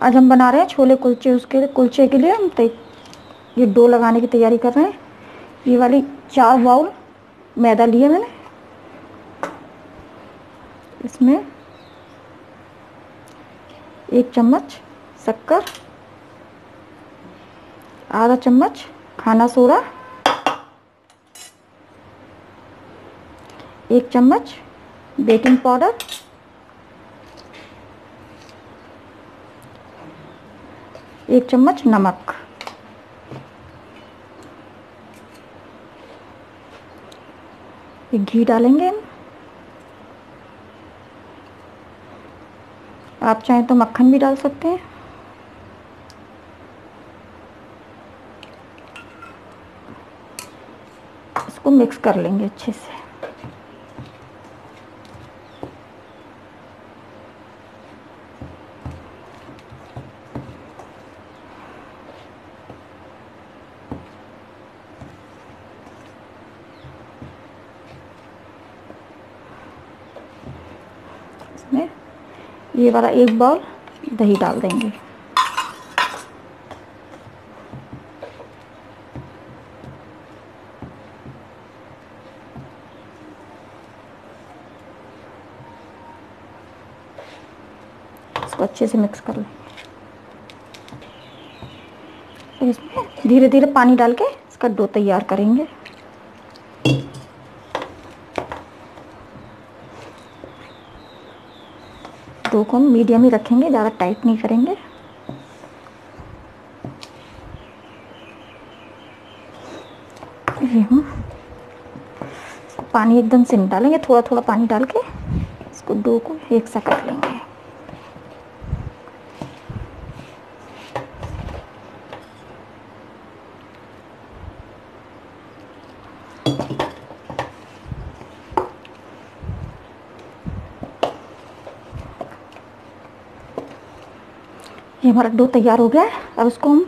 आज हम बना रहे हैं छोले कुलचे, उसके कुलचे के लिए हम ये डो लगाने की तैयारी कर रहे हैं। ये वाली चार बाउल मैदा लिए मैंने। इसमें एक चम्मच शक्कर आधा चम्मच खाना सोडा। एक चम्मच बेकिंग पाउडर। एक चम्मच नमक। घी डालेंगे आप चाहें तो मक्खन भी डाल सकते हैं। इसको मिक्स कर लेंगे अच्छे से। ये वाला एक बाउल दही डाल देंगे। इसको अच्छे से मिक्स कर लें। इसमें धीरे धीरे पानी डाल के इसका डो तैयार करेंगे। डो को हम मीडियम ही रखेंगे, ज़्यादा टाइट नहीं करेंगे। ये हम पानी एकदम से डालेंगे थोड़ा थोड़ा पानी डाल के इसको डो को एक सा कर लेंगे। ये हमारा डो तैयार हो गया है। अब इसको हम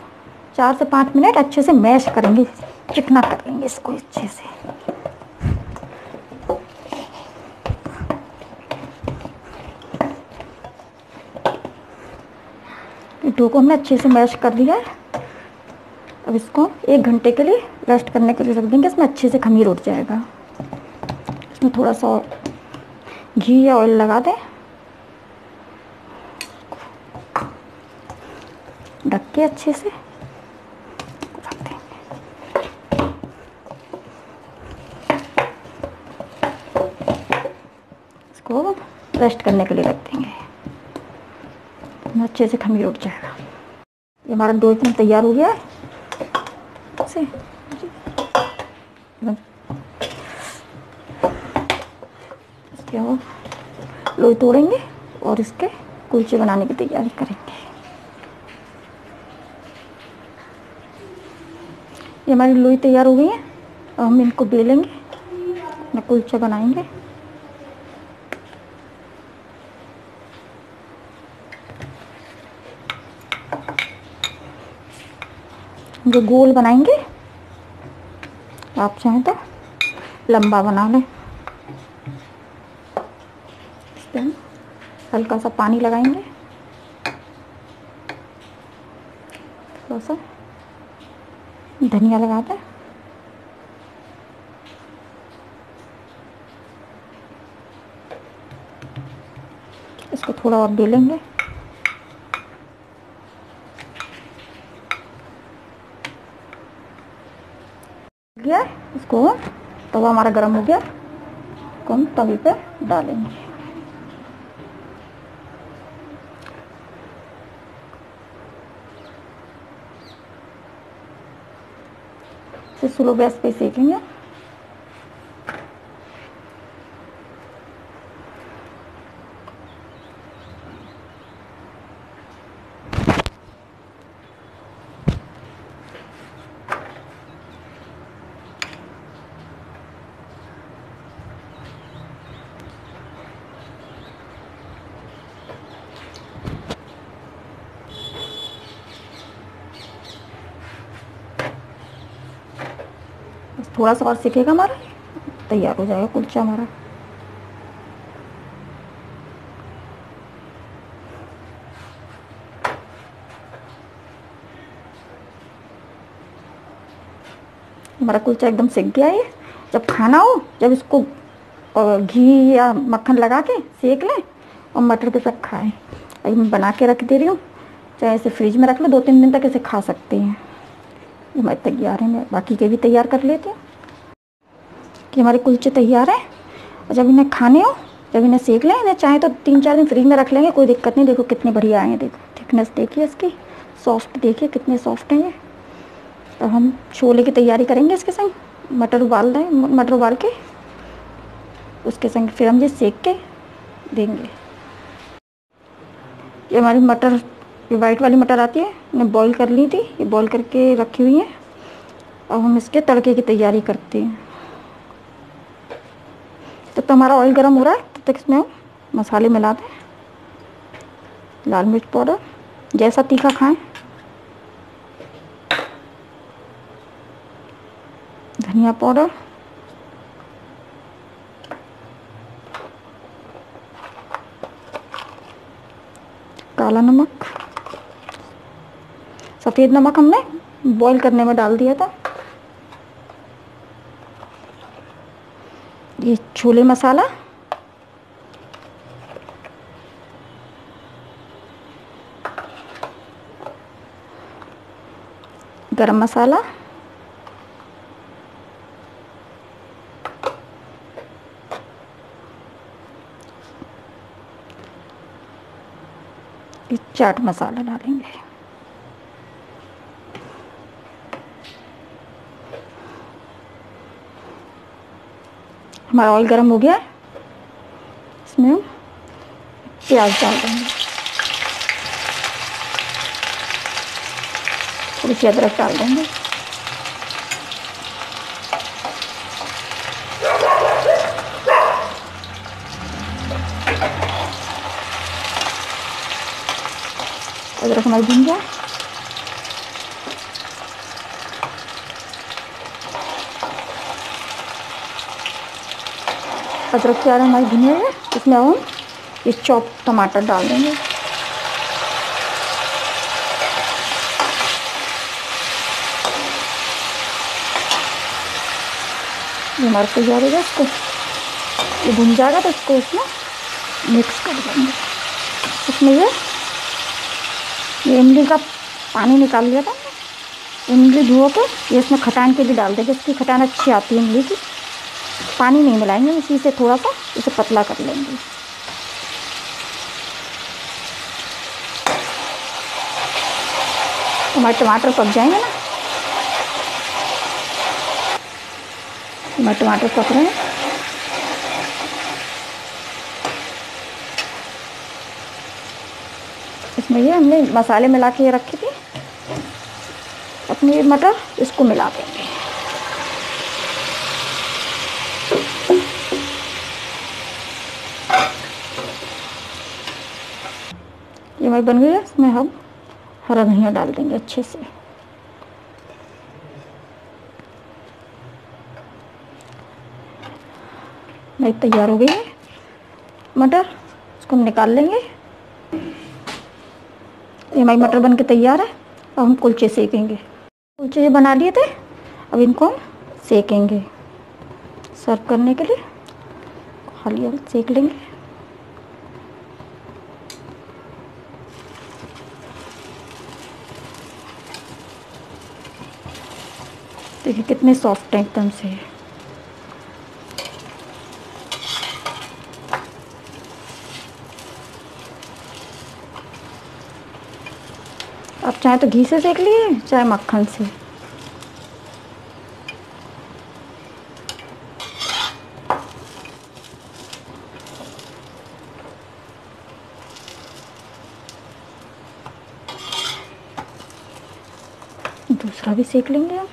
चार से पाँच मिनट अच्छे से मैश करेंगे। चिकना कर लेंगे इसको अच्छे से। डो को हमने अच्छे से मैश कर दिया है। अब इसको एक घंटे के लिए रेस्ट करने के लिए रख देंगे। इसमें अच्छे से खमीर उठ जाएगा। इसमें थोड़ा सा घी या ऑयल लगा दें। के अच्छे से? रख देंगे इसको रेस्ट करने के लिए रख देंगे अच्छे से खमीर उठ जाएगा। ये हमारा दो एकदम तैयार हो गया है। से लोई तोड़ेंगे और इसके कुलचे बनाने की तैयारी करेंगे। ये हमारी लोई तैयार हो गई है। और हम इनको बेलेंगे अपना कुलचा बनाएँगे। जो गोल बनाएँगे, आप चाहें तो लंबा बना लें। हल्का सा पानी लगाएँगे। थोड़ा सा धनिया लगा दें। इसको थोड़ा और बेलेंगे। गया इसको तवा हमारा गर्म हो गया हम तवी पे डालेंगे। इसे स्लो गैस सेकेंगे थोड़ा सा और सीखेगा हमारा? तैयार हो जाएगा कुलचा हमारा। हमारा कुलचा एकदम सेक गया है जब खाना हो, जब इसको घी या मक्खन लगा के सेक लें और मटर के साथ खाएँ। अभी मैं बना के रख दे रही हूँ। चाहे इसे फ्रिज में रख लो, दो तीन दिन तक इसे खा सकते हैं। हमारे तैयार है बाकी के भी तैयार कर लेती हूँ। कि हमारे कुलचे तैयार हैं, और जब इन्हें खाने हो, जब इन्हें सेक लें, इन्हें चाहे तो तीन चार दिन फ्रिज में रख लेंगे, कोई दिक्कत नहीं, देखो कितने बढ़िया आए हैं, देखो थिकनेस देखिए इसकी सॉफ्ट देखिए कितने सॉफ्ट हैं ये। तो हम छोले की तैयारी करेंगे इसके संग, मटर उबाल दें, मटर उबाल के, उसके संग फिर हम ये सेक के देंगे। ये हमारी मटर ये वाइट वाली मटर आती है, मैंने बॉईल कर ली थी, ये बॉईल करके रखी हुई है। अब हम इसके तड़के की तैयारी करते हैं। तब तो हमारा ऑयल गर्म हो रहा है, तब तक इसमें हम मसाले मिला दें लाल मिर्च पाउडर, जैसा तीखा खाएँ। धनिया पाउडर। काला नमक। सफ़ेद नमक हमने बॉईल करने में डाल दिया था। ये छोले मसाला। गरम मसाला। चाट मसाला डालेंगे। हमारा ऑयल गर्म हो गया। है इसमें हम प्याज डाल देंगे। थोड़ी सी अदरक डाल देंगे। अदरक हमारी भून जाए अदरक प्याज हमारी भुने हैं। इसमें हम ये चॉप टमाटर डाल देंगे। हमारा तैयार हो गया इसको। ये भुन जाएगा तो इसको इसमें मिक्स कर देंगे। इसमें ये ये इमली का पानी निकाल लिया था। इमली धो के ये इसमें खटान के लिए डाल देंगे। इसकी खटान अच्छी आती है इमली की। पानी नहीं मिलाएँगे, इसी से थोड़ा सा इसे पतला कर लेंगे। हमारे टमाटर पक जाएँगे ना? हमारे टमाटर पक रहे हैं? इसमें ये हमने मसाले मिला के रखे थे। अपने मटर इसको मिला देंगे ये हमारी बन गई है, इसमें हम हरा धनिया डाल देंगे अच्छे से। नहीं तैयार हो गई है? मटर, इसको हम निकाल लेंगे। ये हमारी मटर बन के तैयार है, अब हम कुलचे सेकेंगे। कुलचे ये बना लिए थे, अब इनको हम सेकेंगे। सर्व करने के लिए खाली सेक लेंगे। देखिए, कितने सॉफ्ट हैं एकदम से। आप चाहे तो घी से सेक लिए, चाहे मक्खन से। दूसरा भी सेक लेंगे हम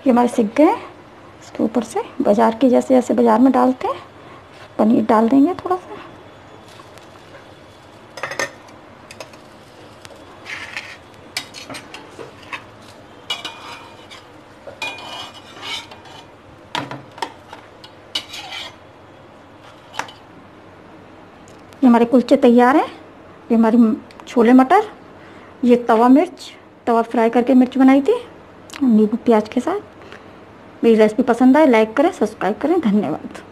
ये हमारे सीख गए इसके ऊपर से बाज़ार की जैसे जैसे बाज़ार में डालते हैं, पनीर डाल देंगे थोड़ा सा। ये हमारे कुलचे तैयार हैं। ये हमारी छोले मटर, ये तवा मिर्च, तवा फ्राई करके मिर्च बनाई थी। नींबू प्याज के साथ। मेरी रेसिपी पसंद आए लाइक करें सब्सक्राइब करें। धन्यवाद।